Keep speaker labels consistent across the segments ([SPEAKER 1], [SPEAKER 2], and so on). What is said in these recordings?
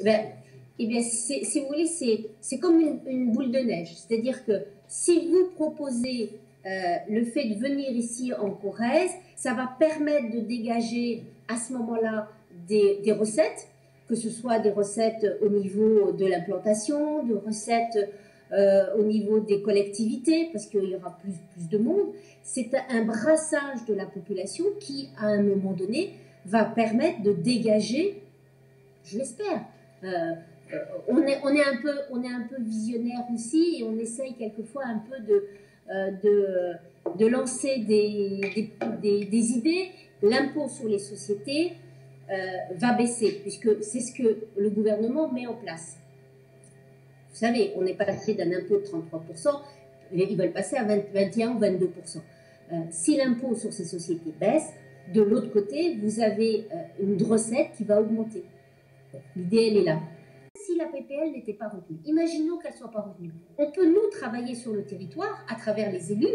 [SPEAKER 1] Eh bien, eh bien si vous voulez, c'est comme une, boule de neige. C'est-à-dire que si vous proposez euh, le fait de venir ici en Corrèze, ça va permettre de dégager à ce moment-là des, recettes, que ce soit des recettes au niveau de l'implantation, de recettes euh, au niveau des collectivités, parce qu'il y aura plus, plus de monde. C'est un brassage de la population qui, à un moment donné, va permettre de dégager, je l'espère, euh, euh, on, est, on, est un peu, visionnaire aussi et on essaye quelquefois un peu de, de, lancer des, idées. L'impôt sur les sociétés va baisser, puisque c'est ce que le gouvernement met en place. Vous savez, on est passé d'un impôt de 33%, ils veulent passer à 21 ou 22%. Euh, si l'impôt sur ces sociétés baisse, de l'autre côté, vous avez euh, une recette qui va augmenter. L'idée, elle est là. Si la PPL n'était pas retenue, imaginons qu'elle ne soit pas retenue. On peut, nous, travailler sur le territoire à travers les élus,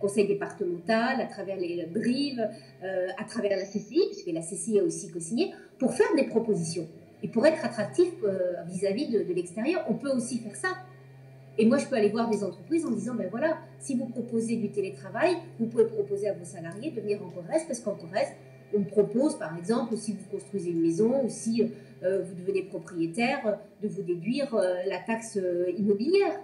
[SPEAKER 1] conseil départemental, à travers les brives, euh, à travers la CCI, puisque la CCI a aussi co-signé, pour faire des propositions. Et pour être attractif euh, vis-à-vis de, l'extérieur, on peut aussi faire ça. Et moi, je peux aller voir des entreprises en disant, ben voilà, si vous proposez du télétravail, vous pouvez proposer à vos salariés de venir en Corrèze, parce qu'en Corrèze, on propose, par exemple, si vous construisez une maison ou si euh, vous devenez propriétaire, de vous déduire euh, la taxe immobilière.